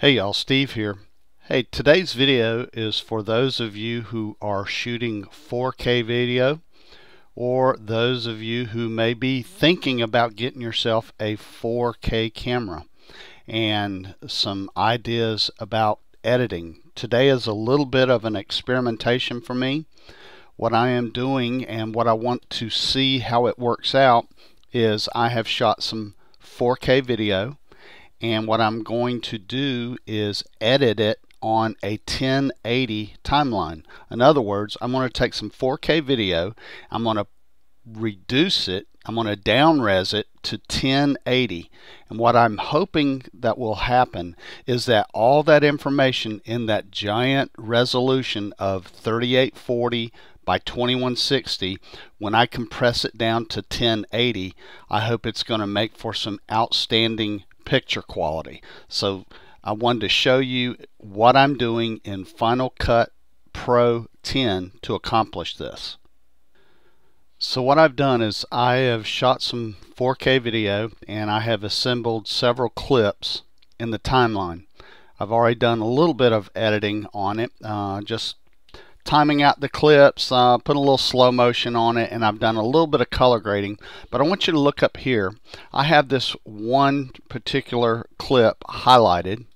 Hey y'all, Steve here. Hey, today's video is for those of you who are shooting 4K video or those of you who may be thinking about getting yourself a 4K camera and some ideas about editing. Today is a little bit of an experimentation for me. What I am doing and what I want to see how it works out is I have shot some 4K video and what I'm going to do is edit it on a 1080 timeline. In other words, I'm going to take some 4K video, I'm going to reduce it, I'm going to down res it to 1080. And what I'm hoping that will happen is that all that information in that giant resolution of 3840 by 2160, when I compress it down to 1080, I hope it's going to make for some outstanding picture quality. So I wanted to show you what I'm doing in Final Cut Pro 10 to accomplish this. So what I've done is I have shot some 4K video and I have assembled several clips in the timeline. I've already done a little bit of editing on it, uh, just timing out the clips, uh, put a little slow motion on it, and I've done a little bit of color grading. But I want you to look up here. I have this one particular clip highlighted.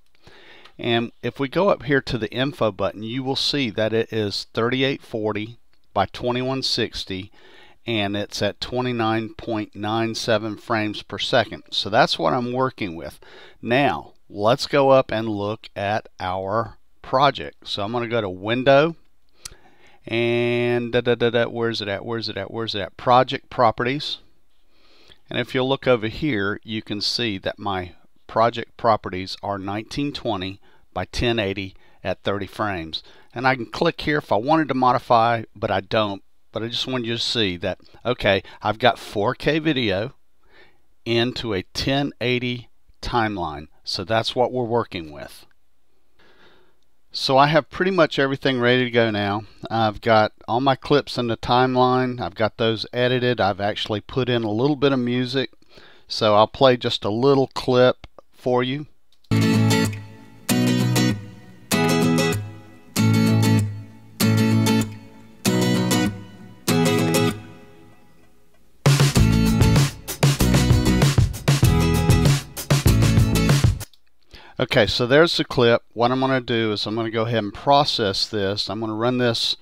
And if we go up here to the info button, you will see that it is 3840 by 2160 and it's at 29.97 frames per second. So that's what I'm working with. Now, let's go up and look at our project. So I'm going to go to Window, and da, da, da, da, where's it at? Where's it at? Where's it at? Project properties. And if you'll look over here you can see that my project properties are 1920 by 1080 at 30 frames. And I can click here if I wanted to modify but I don't. But I just wanted you to see that okay I've got 4k video into a 1080 timeline. So that's what we're working with so I have pretty much everything ready to go now. I've got all my clips in the timeline. I've got those edited. I've actually put in a little bit of music. So I'll play just a little clip for you. Okay, so there's the clip. What I'm going to do is I'm going to go ahead and process this. I'm going to run this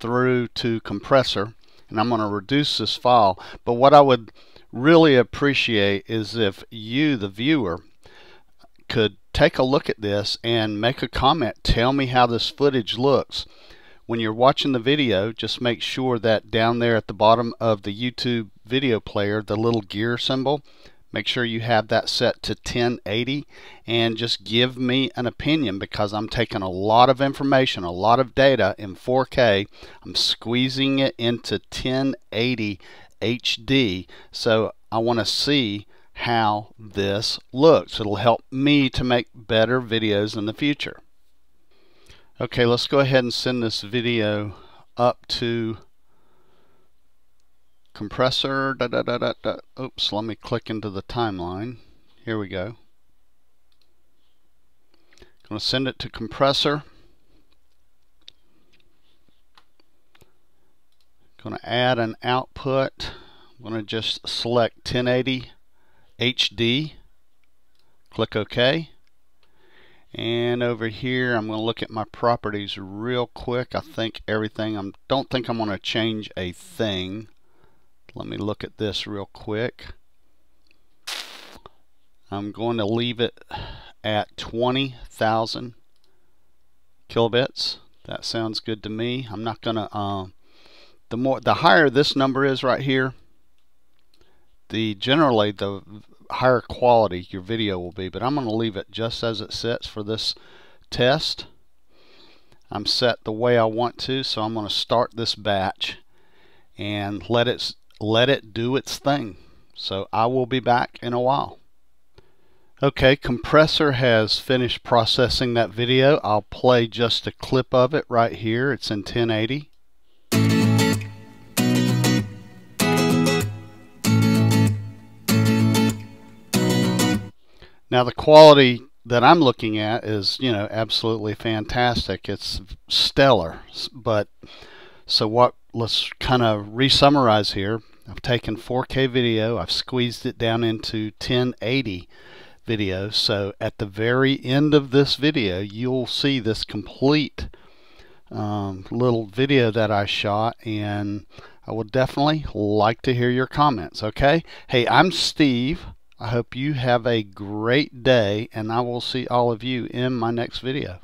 through to compressor and I'm going to reduce this file. But what I would really appreciate is if you, the viewer, could take a look at this and make a comment. Tell me how this footage looks. When you're watching the video, just make sure that down there at the bottom of the YouTube video player, the little gear symbol, Make sure you have that set to 1080 and just give me an opinion because I'm taking a lot of information, a lot of data in 4K. I'm squeezing it into 1080 HD. So I want to see how this looks. It'll help me to make better videos in the future. Okay, let's go ahead and send this video up to compressor, da, da, da, da, da. oops, let me click into the timeline. Here we go. Going to send it to compressor. Going to add an output. I'm going to just select 1080 HD. Click OK. And over here, I'm going to look at my properties real quick. I think everything, I don't think I'm going to change a thing. Let me look at this real quick. I'm going to leave it at 20,000 kilobits. That sounds good to me. I'm not going to, uh, the more, the higher this number is right here, the generally the higher quality your video will be, but I'm going to leave it just as it sits for this test. I'm set the way I want to, so I'm going to start this batch and let it let it do its thing. So I will be back in a while. Okay, compressor has finished processing that video. I'll play just a clip of it right here. It's in 1080. Now the quality that I'm looking at is, you know, absolutely fantastic. It's stellar. But so what, let's kind of re-summarize here. I've taken 4K video, I've squeezed it down into 1080 video. So at the very end of this video, you'll see this complete um, little video that I shot and I would definitely like to hear your comments. Okay. Hey, I'm Steve. I hope you have a great day and I will see all of you in my next video.